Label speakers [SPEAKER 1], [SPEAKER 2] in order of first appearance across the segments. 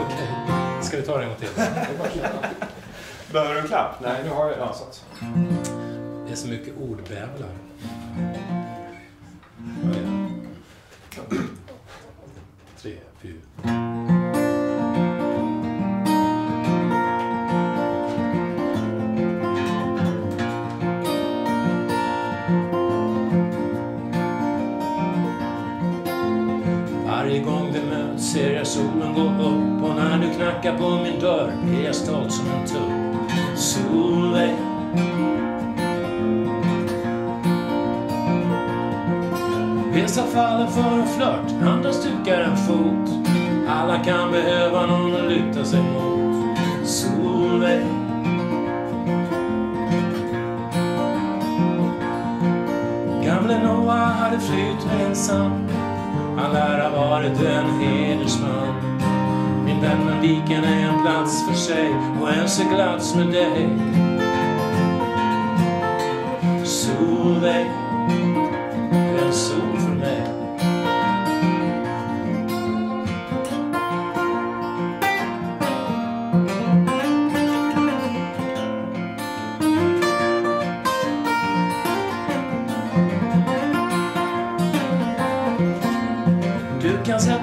[SPEAKER 1] Okej. Ska vi ta det en gång till?
[SPEAKER 2] Behöver du en klapp?
[SPEAKER 3] Nej, nu har jag dansat.
[SPEAKER 1] Det är så mycket ordbävlar. Ser jag solen gå upp och när du knackar på min dörr är jag stolt som en tupp. Solveig Vissa faller för en flört, andra stukar en fot. Alla kan behöva någon att luta sig mot. Solveig. Gamle Noah hade flytt ensam. Han lär ha varit en hedersman. Min vän, men viken är en plats för sig och en seglats med dig. Solveig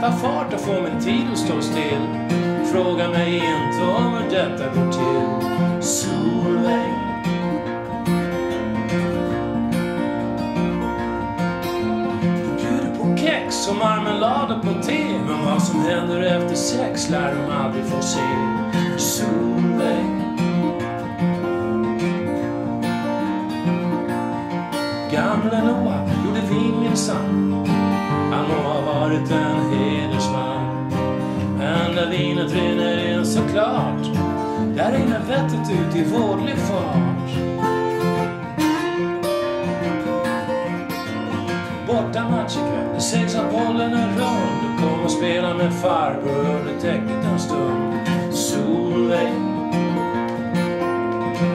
[SPEAKER 1] släppa fart och få min tid att stå still. Fråga mig inte om hur detta går till. Solveig bjuder på kex och marmelad och på te Men vad som händer efter sex lär de aldrig få se Solveig gamla Noah gjorde vin minsann Han må ha varit en hedersman. Men när vinet rinner in såklart, Där rinner vettet ut i vådlig fart. Bortamatch ikväll, det sägs att bollen är rund. Kom och spela med farbror under täcket en stund. Solveig.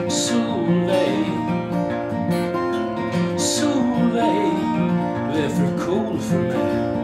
[SPEAKER 1] Solveig all forbidden.